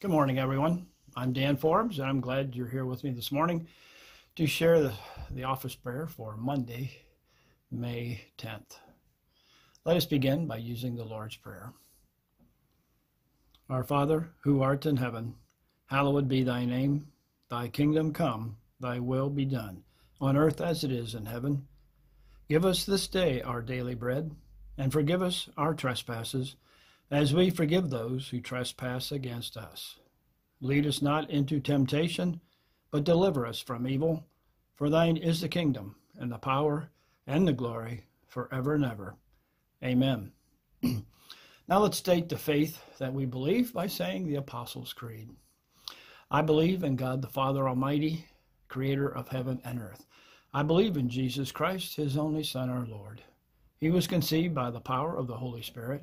Good morning, everyone. I'm Dan Forbes, and I'm glad you're here with me this morning to share the, the office prayer for Monday, May 10th. Let us begin by using the Lord's Prayer. Our Father, who art in heaven, hallowed be thy name. Thy kingdom come, thy will be done, on earth as it is in heaven. Give us this day our daily bread, and forgive us our trespasses as we forgive those who trespass against us. Lead us not into temptation, but deliver us from evil. For thine is the kingdom, and the power, and the glory, forever and ever. Amen. now let's state the faith that we believe by saying the Apostles' Creed. I believe in God the Father Almighty, creator of heaven and earth. I believe in Jesus Christ, his only Son, our Lord. He was conceived by the power of the Holy Spirit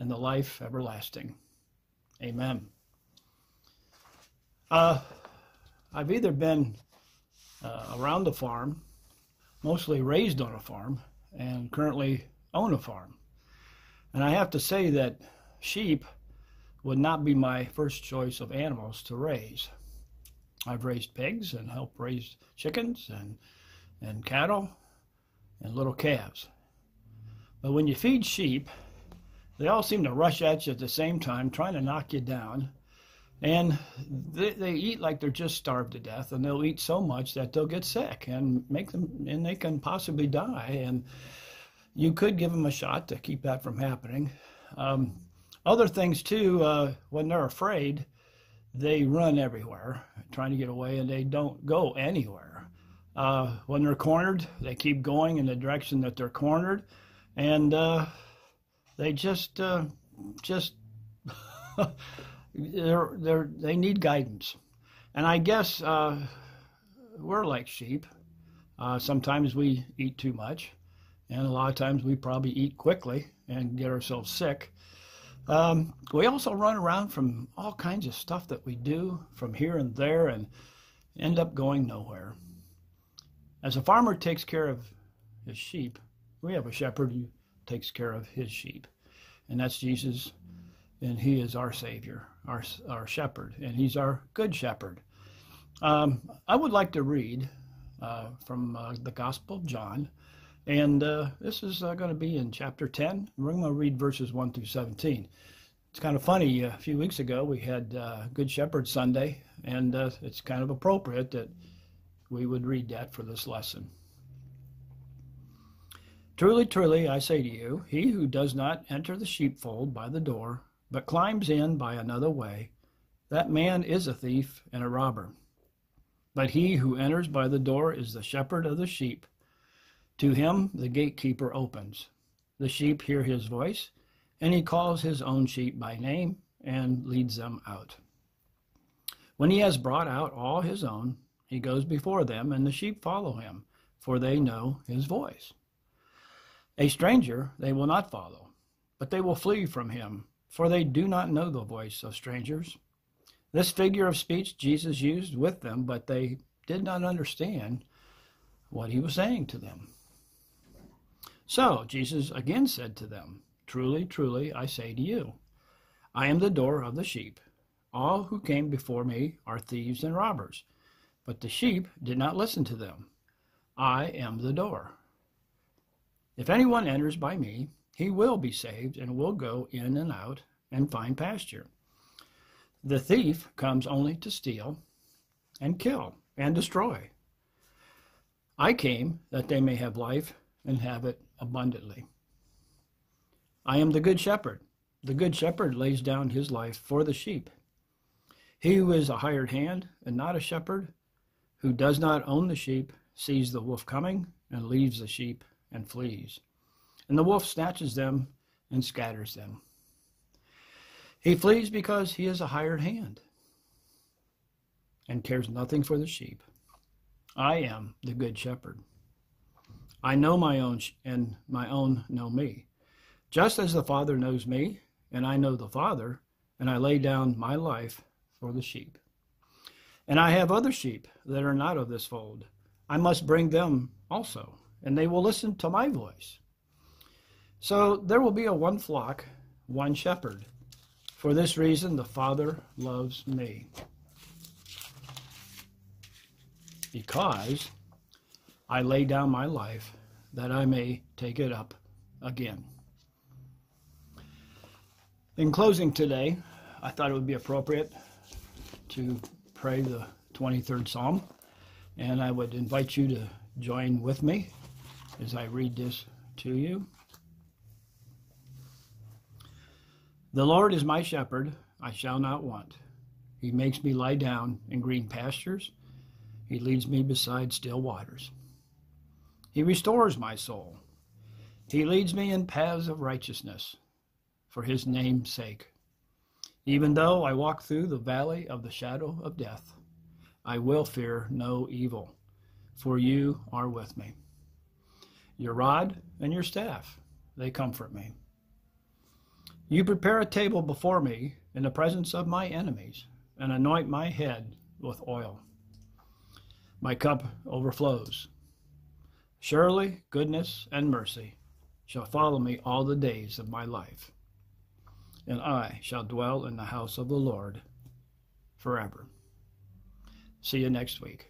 and the life everlasting. Amen. Uh, I've either been uh, around the farm, mostly raised on a farm, and currently own a farm. And I have to say that sheep would not be my first choice of animals to raise. I've raised pigs and helped raise chickens and, and cattle and little calves. But when you feed sheep, they all seem to rush at you at the same time, trying to knock you down. And they, they eat like they're just starved to death, and they'll eat so much that they'll get sick and make them, and they can possibly die. And you could give them a shot to keep that from happening. Um, other things too, uh, when they're afraid, they run everywhere trying to get away, and they don't go anywhere. Uh, when they're cornered, they keep going in the direction that they're cornered, and uh, they just uh, just they're they're they need guidance, and I guess uh, we're like sheep. Uh, sometimes we eat too much, and a lot of times we probably eat quickly and get ourselves sick. Um, we also run around from all kinds of stuff that we do from here and there and end up going nowhere. As a farmer takes care of his sheep, we have a shepherd takes care of his sheep. And that's Jesus. And he is our Savior, our, our shepherd, and he's our good shepherd. Um, I would like to read uh, from uh, the Gospel of John. And uh, this is uh, going to be in chapter 10. We're going to read verses 1 through 17. It's kind of funny. A few weeks ago, we had uh, Good Shepherd Sunday, and uh, it's kind of appropriate that we would read that for this lesson. Truly, truly, I say to you, he who does not enter the sheepfold by the door, but climbs in by another way, that man is a thief and a robber. But he who enters by the door is the shepherd of the sheep. To him the gatekeeper opens. The sheep hear his voice, and he calls his own sheep by name and leads them out. When he has brought out all his own, he goes before them, and the sheep follow him, for they know his voice. A stranger they will not follow, but they will flee from him, for they do not know the voice of strangers. This figure of speech Jesus used with them, but they did not understand what he was saying to them. So Jesus again said to them, Truly, truly, I say to you, I am the door of the sheep. All who came before me are thieves and robbers, but the sheep did not listen to them. I am the door. If anyone enters by me, he will be saved and will go in and out and find pasture. The thief comes only to steal and kill and destroy. I came that they may have life and have it abundantly. I am the good shepherd. The good shepherd lays down his life for the sheep. He who is a hired hand and not a shepherd, who does not own the sheep, sees the wolf coming and leaves the sheep and flees. And the wolf snatches them and scatters them. He flees because he is a hired hand. and cares nothing for the sheep. I am the good shepherd. I know my own, and my own know me. Just as the Father knows me, and I know the Father, and I lay down my life for the sheep. And I have other sheep that are not of this fold. I must bring them also, and they will listen to my voice. So there will be a one flock, one shepherd. For this reason, the Father loves me. Because I lay down my life that I may take it up again. In closing today, I thought it would be appropriate to pray the 23rd Psalm, and I would invite you to join with me as I read this to you. The Lord is my shepherd, I shall not want. He makes me lie down in green pastures. He leads me beside still waters. He restores my soul. He leads me in paths of righteousness for his name's sake. Even though I walk through the valley of the shadow of death, I will fear no evil, for you are with me. Your rod and your staff, they comfort me. You prepare a table before me in the presence of my enemies, and anoint my head with oil. My cup overflows. Surely goodness and mercy shall follow me all the days of my life, and I shall dwell in the house of the Lord forever. See you next week.